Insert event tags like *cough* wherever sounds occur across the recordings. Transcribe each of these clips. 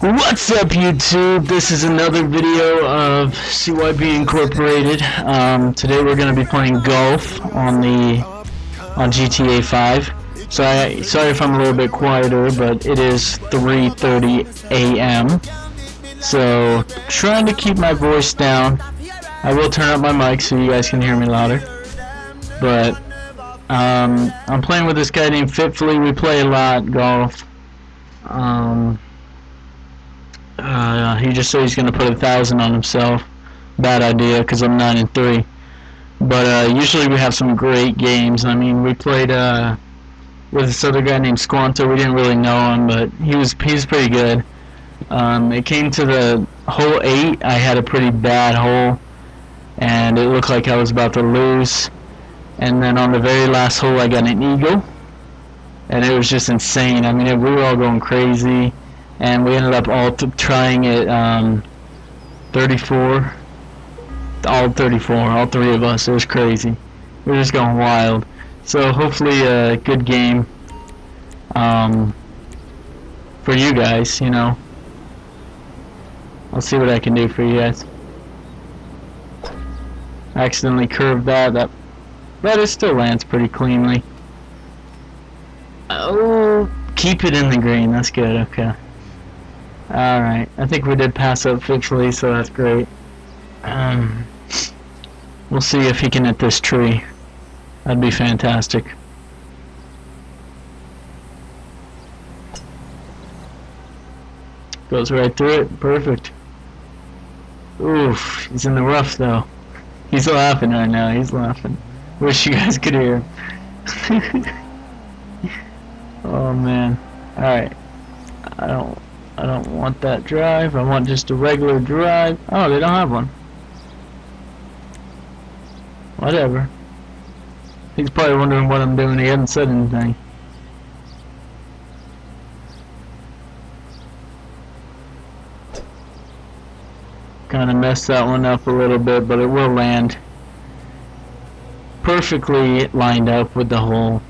What's up YouTube? This is another video of CYB Incorporated. Um, today we're going to be playing golf on the on GTA 5. So I, sorry if I'm a little bit quieter, but it is 3:30 a.m. So trying to keep my voice down. I will turn up my mic so you guys can hear me louder. But um, I'm playing with this guy named Fitfully. We play a lot golf. Um, uh, he just said he's going to put a thousand on himself. Bad idea because I'm nine and three. But uh, usually we have some great games. I mean, we played uh, with this other guy named Squanto. We didn't really know him, but he was he's pretty good. Um, it came to the hole eight. I had a pretty bad hole, and it looked like I was about to lose. And then on the very last hole, I got an eagle, and it was just insane. I mean, we were all going crazy and we ended up all trying it um, 34 all 34 all three of us. It was crazy. We were just going wild. So hopefully a good game um, for you guys you know? I'll see what I can do for you guys. Accidentally curved that that but it still lands pretty cleanly. Oh keep it in the green. That's good. Okay Alright, I think we did pass up Fitfully, so that's great. Um, we'll see if he can hit this tree. That'd be fantastic. Goes right through it. Perfect. Oof, he's in the rough though. He's laughing right now, he's laughing. Wish you guys could hear him. *laughs* oh man. Alright. I don't I don't want that drive. I want just a regular drive. Oh, they don't have one. Whatever. He's probably wondering what I'm doing. He hasn't said anything. Kind of messed that one up a little bit, but it will land perfectly lined up with the hole.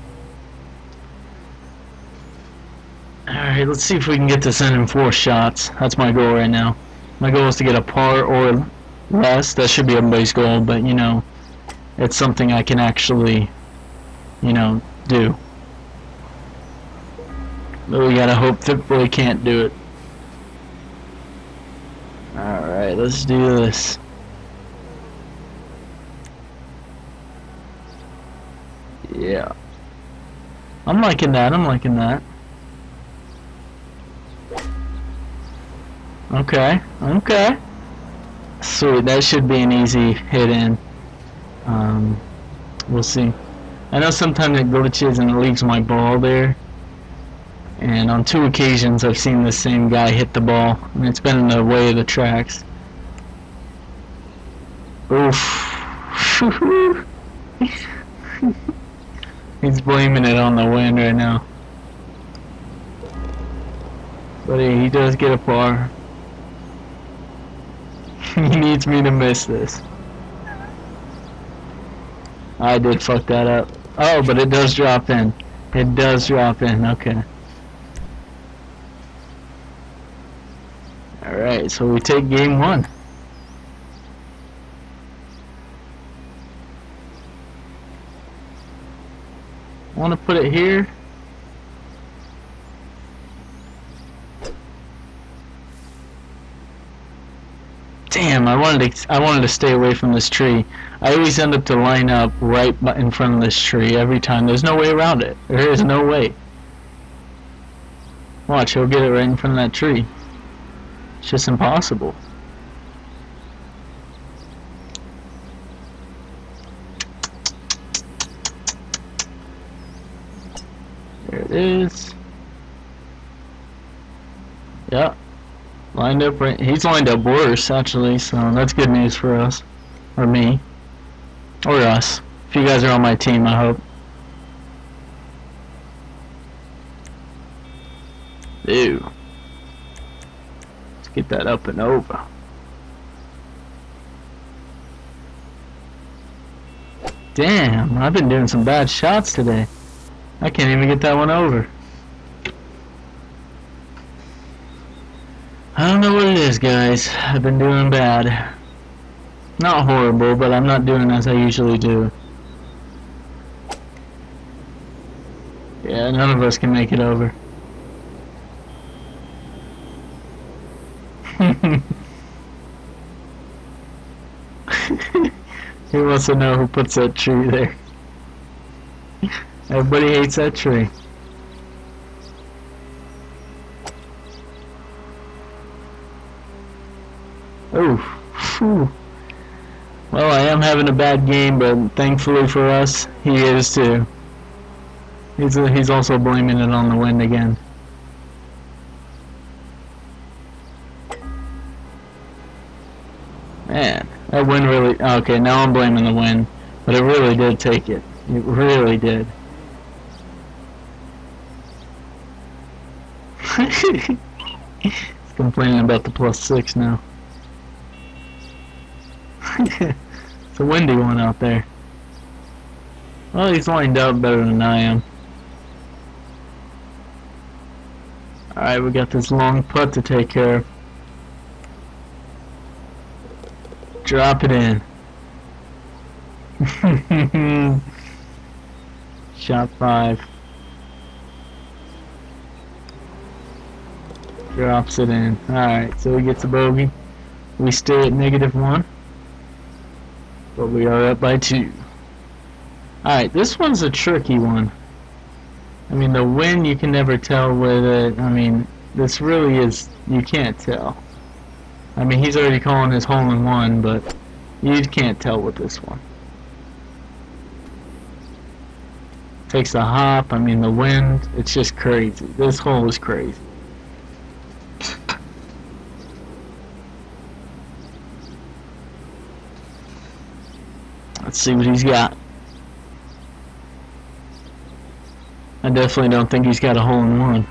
Alright, let's see if we can get this in in four shots. That's my goal right now. My goal is to get a par or less. That should be everybody's goal, but you know, it's something I can actually, you know, do. But we gotta hope that Boy can't do it. Alright, let's do this. Yeah. I'm liking that, I'm liking that. Okay, okay. Sweet, that should be an easy hit in. Um, we'll see. I know sometimes it glitches and it leaves my ball there. And on two occasions I've seen the same guy hit the ball. And it's been in the way of the tracks. Oof. *laughs* He's blaming it on the wind right now. But he does get a par. *laughs* he needs me to miss this. I did fuck that up. Oh, but it does drop in. It does drop in, okay. Alright, so we take game one. want to put it here. Damn, I wanted to I wanted to stay away from this tree. I always end up to line up right in front of this tree every time. There's no way around it. There is no way. Watch, he'll get it right in front of that tree. It's just impossible. There it is. Yeah, Lined up right. He's lined up worse actually, so that's good news for us, or me, or us. If you guys are on my team, I hope. Ew. Let's get that up and over. Damn, I've been doing some bad shots today. I can't even get that one over. I don't know what it is, guys. I've been doing bad. Not horrible, but I'm not doing as I usually do. Yeah, none of us can make it over. *laughs* Who wants to know who puts that tree there? Everybody hates that tree. Oh, phew. Well, I am having a bad game, but thankfully for us, he is too. He's uh, he's also blaming it on the wind again. Man, that wind really. Okay, now I'm blaming the wind, but it really did take it. It really did. *laughs* He's complaining about the plus six now. It's a windy one out there. Well, he's lined up better than I am. Alright, we got this long putt to take care of. Drop it in. *laughs* Shot five. Drops it in. Alright, so he gets a bogey. We stay at negative one. But we are up by two. Alright, this one's a tricky one. I mean, the wind, you can never tell with it. I mean, this really is, you can't tell. I mean, he's already calling his hole in one, but you can't tell with this one. Takes a hop, I mean, the wind, it's just crazy. This hole is crazy. Let's see what he's got. I definitely don't think he's got a hole in one.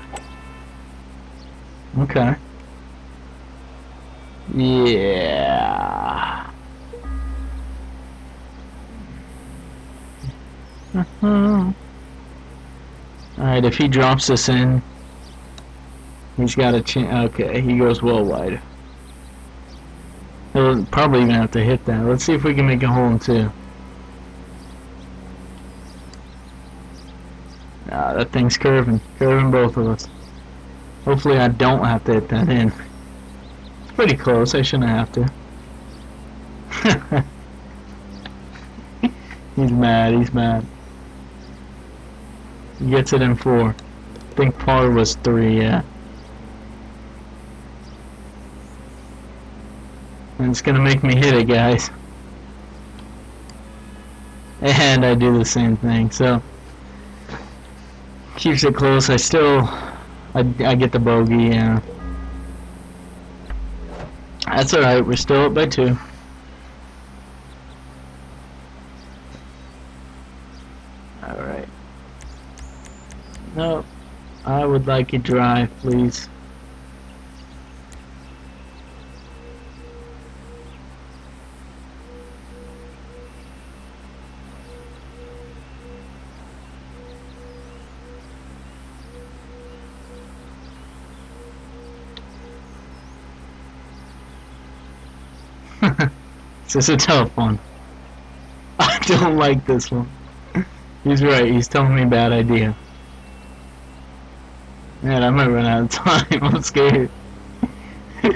Okay. Yeah. *laughs* Alright, if he drops this in, he's got a chance. Okay, he goes well wide. He'll probably even have to hit that. Let's see if we can make a hole in two. Ah, that thing's curving. Curving both of us. Hopefully I don't have to hit that in. It's pretty close. I shouldn't have to. *laughs* he's mad. He's mad. He gets it in four. I think par was three, yeah. And it's gonna make me hit it, guys. *laughs* And I do the same thing, so keeps it close. I still, I, I get the bogey, yeah. That's alright, we're still up by two. Alright. No, I would like a drive, please. This is a tough one. *laughs* I don't like this one. He's right, he's telling me bad idea. Man, I might run out of time, *laughs* I'm scared. *laughs*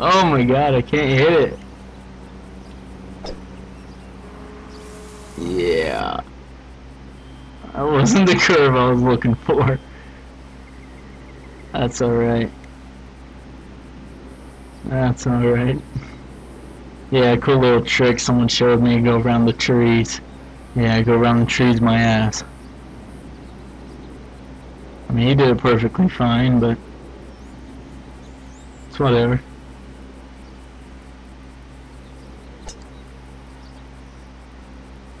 oh my god, I can't hit it. Yeah. That wasn't the curve I was looking for. That's alright. That's alright. Yeah, cool little trick someone showed me, go around the trees. Yeah, go around the trees my ass. I mean, he did it perfectly fine, but... It's whatever.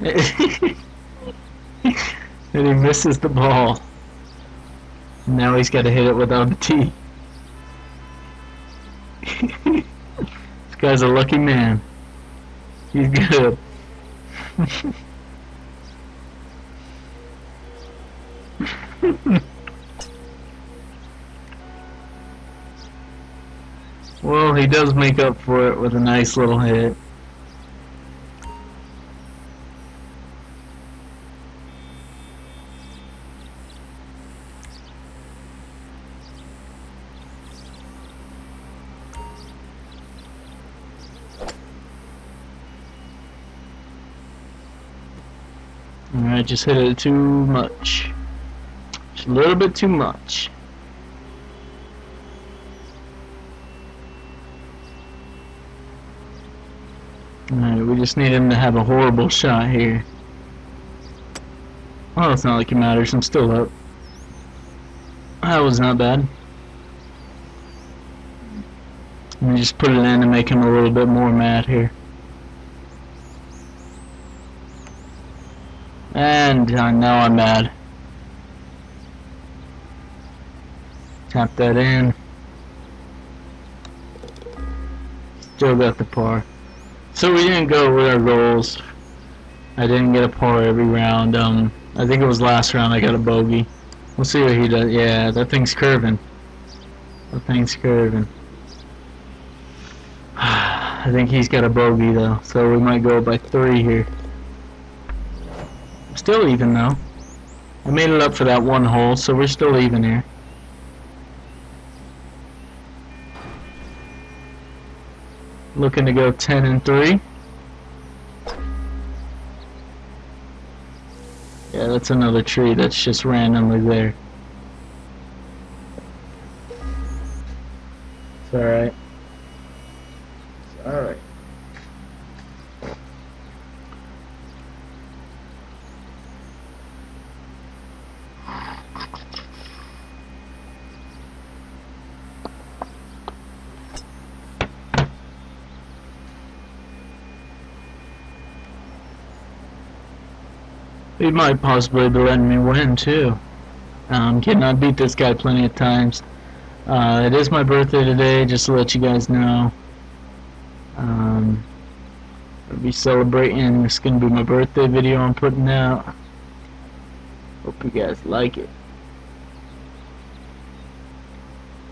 *laughs* and he misses the ball. Now he's got to hit it without a tee. guy's a lucky man. He's good. *laughs* well, he does make up for it with a nice little hit. Just hit it too much. Just a little bit too much. Alright, we just need him to have a horrible shot here. Oh, it's not like it matters. I'm still up. That was not bad. Let me just put it in to make him a little bit more mad here. And uh, now I'm mad. Tap that in. Still got the par. So we didn't go with our goals. I didn't get a par every round. Um, I think it was last round I got a bogey. We'll see what he does. Yeah, that thing's curving. That thing's curving. *sighs* I think he's got a bogey though, so we might go by three here. Still even though. I made it up for that one hole, so we're still even here. Looking to go 10 and 3. Yeah, that's another tree that's just randomly there. It's alright. It's alright. He might possibly be letting me win too. Um, kidding, I beat this guy plenty of times. Uh, it is my birthday today, just to let you guys know. Um, I'll be celebrating. It's gonna be my birthday video I'm putting out. Hope you guys like it.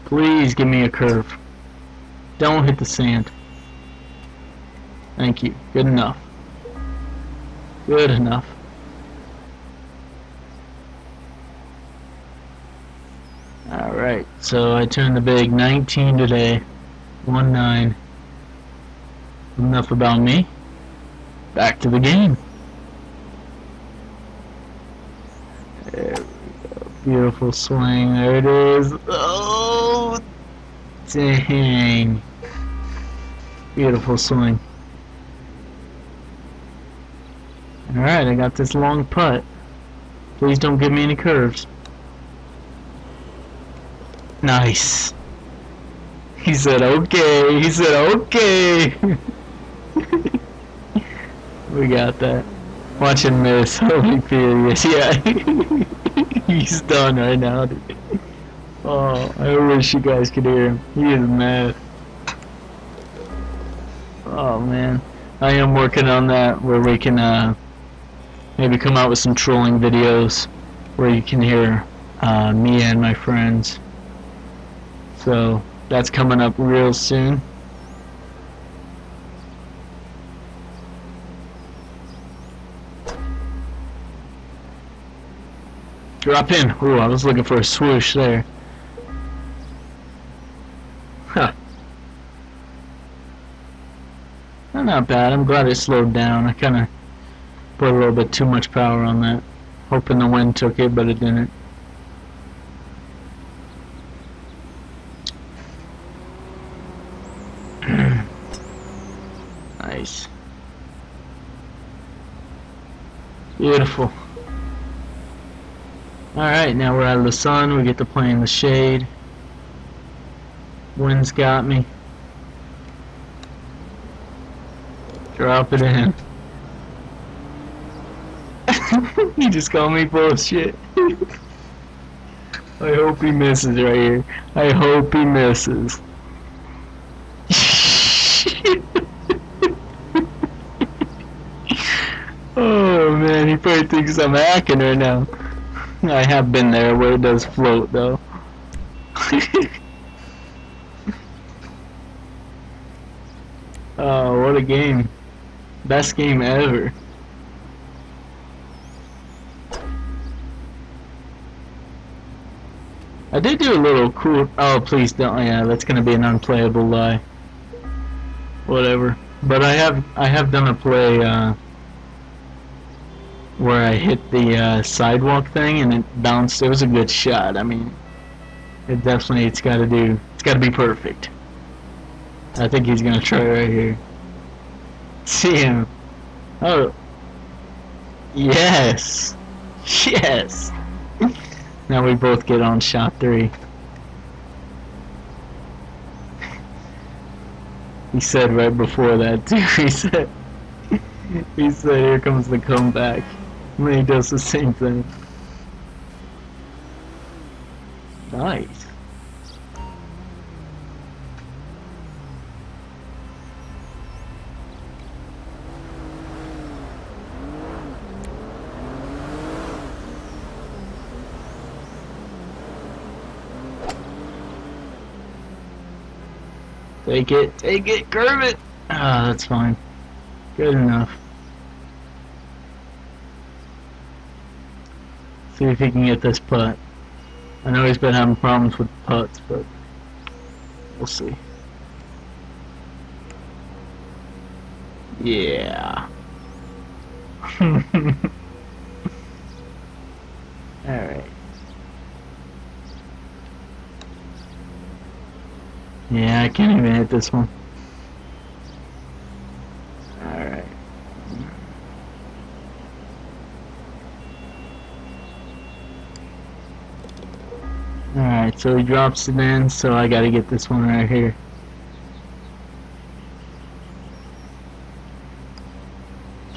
Please give me a curve. Don't hit the sand. Thank you. Good enough. Good enough. Alright, so I turned the big 19 today. 1-9. Enough about me. Back to the game. There we go. Beautiful swing. There it is. Oh, dang. Beautiful swing. Alright, I got this long putt. Please don't give me any curves. Nice. He said okay. He said okay. *laughs* we got that. Watch him miss. *laughs* Holy furious. Yeah. *laughs* He's done right now. Oh, I wish you guys could hear him. He is mad. Oh man. I am working on that where we can uh, maybe come out with some trolling videos where you can hear uh, me and my friends. So that's coming up real soon. Drop in. Ooh, I was looking for a swoosh there. Huh. not bad. I'm glad it slowed down. I kind of put a little bit too much power on that. Hoping the wind took it, but it didn't. Nice. Beautiful. Alright, now we're out of the sun. We get to play in the shade. Wind's got me. Drop it in. *laughs* you just call me bullshit. *laughs* I hope he misses right here. I hope he misses. Oh man, he probably thinks I'm hacking right now. I have been there where it does float though. *laughs* Oh, what a game. Best game ever. I did do a little cool. Oh, please don't. Yeah, that's gonna be an unplayable lie. Whatever. But I have I have done a play uh, where I hit the uh, sidewalk thing and it bounced. It was a good shot. I mean, it definitely it's got to do. It's got to be perfect. I think he's gonna try right here. See him. Oh. Yes. Yes. Now we both get on shot three. He said right before that too. *laughs* He said, he said, "Here comes the comeback." He does the same thing. Nice. Take it, take it, curve it! Ah, that's fine. Good enough. See if he can get this putt. I know he's been having problems with putts, but we'll see. Yeah. *laughs* Alright. Yeah, I can't even hit this one. So he drops it in, so I gotta get this one right here.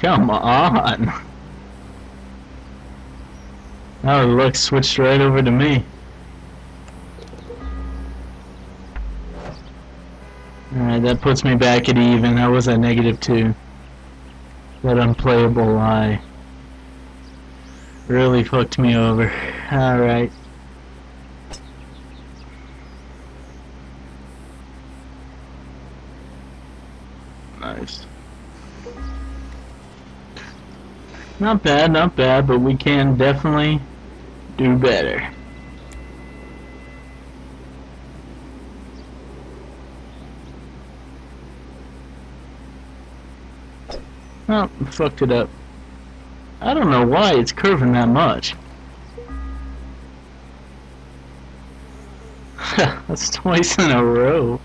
Come on! *laughs* Oh, look, switched right over to me. Alright, that puts me back at even. I was at negative two. That unplayable lie. Really fucked me over. Alright. Not bad, not bad, but we can definitely do better. Oh, fucked it up. I don't know why it's curving that much. *laughs* That's twice in a row.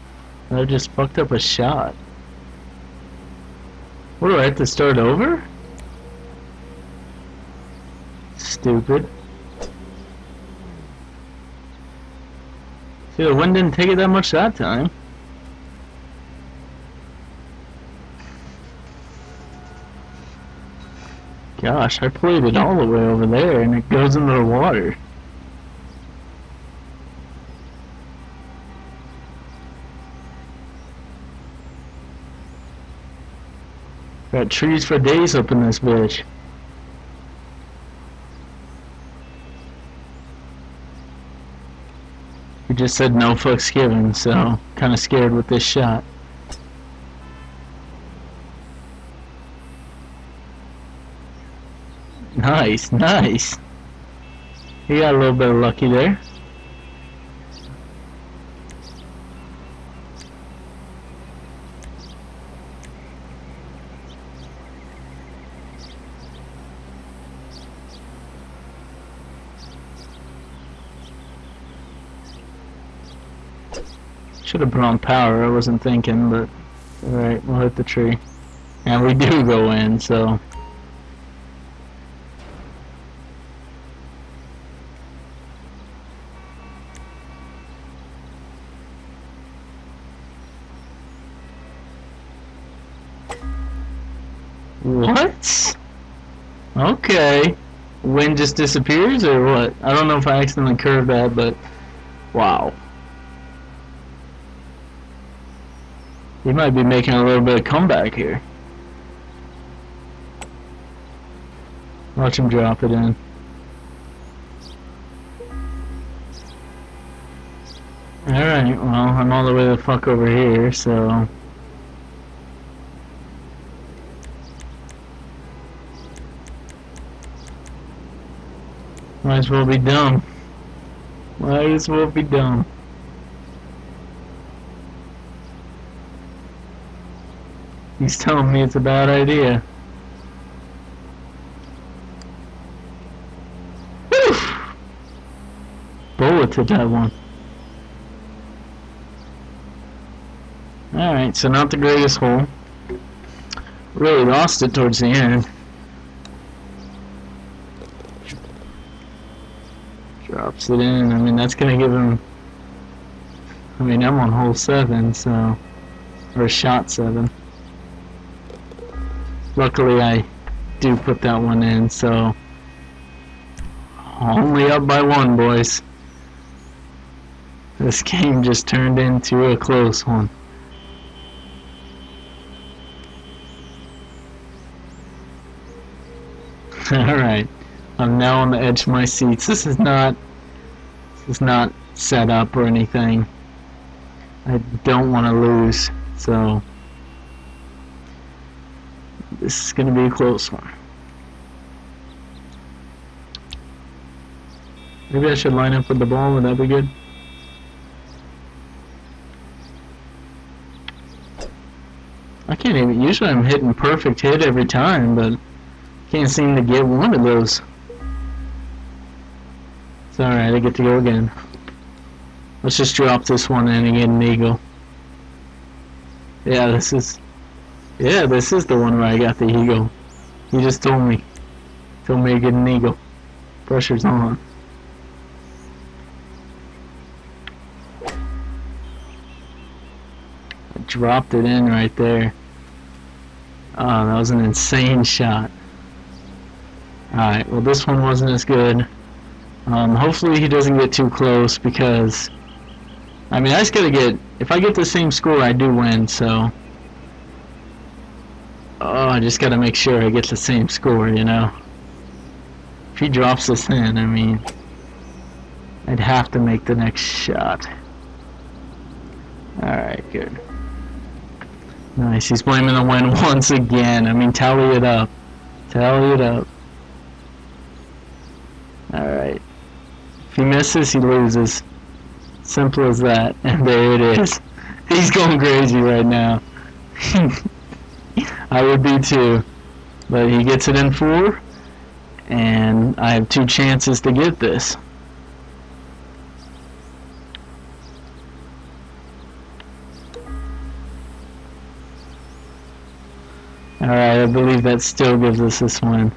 I just fucked up a shot. What do I have to start over? Stupid. See, the wind didn't take it that much that time. Gosh, I played it all the way over there and it goes into the water. Got trees for days up in this bitch. Just said no fucks given, so hmm. kinda scared with this shot. Nice, nice. He got a little bit lucky there. Should have put on power, I wasn't thinking, but alright, we'll hit the tree. And we do go in, so What? Okay. Wind just disappears or what? I don't know if I accidentally curved that, but wow. We might be making a little bit of comeback here. Watch him drop it in. Alright, well, I'm all the way the fuck over here, so... Might as well be dumb. Might as well be dumb. He's telling me it's a bad idea. Whew! Bulleted that one. Alright, so not the greatest hole. Really lost it towards the end. Drops it in. I mean, that's going to give him... I mean, I'm on hole 7, so... Or shot 7. Luckily, I do put that one in, so... Only up by one, boys. This game just turned into a close one. *laughs* Alright. I'm now on the edge of my seats. This is not this is not set up or anything. I don't want to lose, so this is going to be a close one. Maybe I should line up with the ball, would that be good? I can't even, usually I'm hitting perfect hit every time, but can't seem to get one of those. It's alright, I get to go again. Let's just drop this one in and get an eagle. Yeah, this is... Yeah, this is the one where I got the eagle. He just told me. Told me to get an eagle. Pressure's on. I dropped it in right there. Oh, that was an insane shot. Alright, well this one wasn't as good. Um, hopefully he doesn't get too close because I mean I just gotta get if I get the same score I do win so Oh I just gotta make sure I get the same score you know if he drops this in I mean I'd have to make the next shot alright good nice he's blaming the wind *laughs* once again I mean tally it up tally it up Alright. If he misses, he loses. Simple as that. *laughs* And there it is. *laughs* He's going crazy right now. I would be too. But he gets it in four. And I have two chances to get this. Alright, I believe that still gives us this win.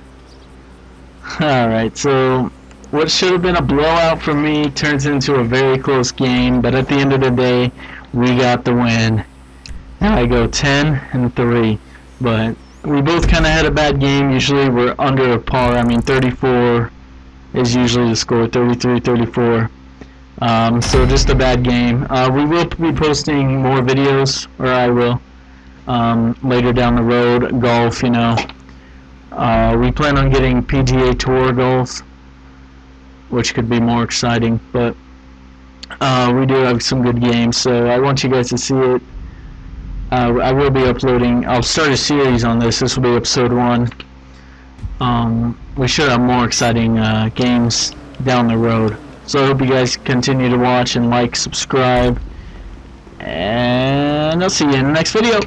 Alright, so what should have been a blowout for me turns into a very close game, but at the end of the day, we got the win. Now I go 10 and 3, but we both kind of had a bad game. Usually we're under par. I mean, 34 is usually the score, 33, 34. Um, so just a bad game. Uh, we will be posting more videos, or I will, um, later down the road. Golf, you know. Uh, we plan on getting PGA Tour golf which could be more exciting. But uh, we do have some good games, so I want you guys to see it. Uh, I will be uploading. I'll start a series on this. This will be episode one. Um, we should have more exciting uh, games down the road. So I hope you guys continue to watch and like, subscribe, and I'll see you in the next video.